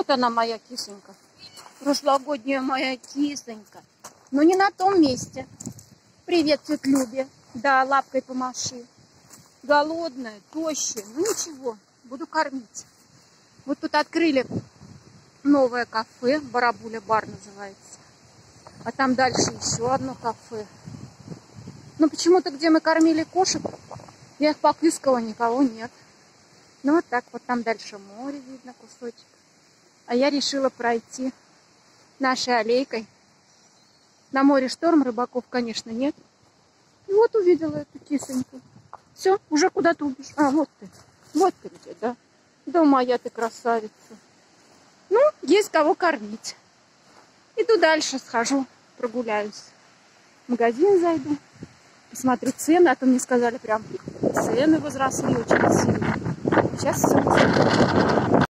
Вот она, моя кисонька. Прошлогодняя моя кисонька. Но не на том месте. Привет, тетя Любе. Да, лапкой помаши. Голодная, тощая. Ну ничего, буду кормить. Вот тут открыли новое кафе. Барабуля бар называется. А там дальше еще одно кафе. Но почему-то, где мы кормили кошек, я их покыскала, никого нет. Ну вот так вот там дальше море видно кусочек. А я решила пройти нашей аллейкой. На море шторм, рыбаков, конечно, нет. И вот увидела эту кисоньку. Все, уже куда-то убежишь. А, вот ты. Вот ты где, да? Да моя ты красавица. Ну, есть кого кормить. Иду дальше, схожу, прогуляюсь. В магазин зайду, посмотрю цены, а то мне сказали прям цены возросли очень сильно. Сейчас все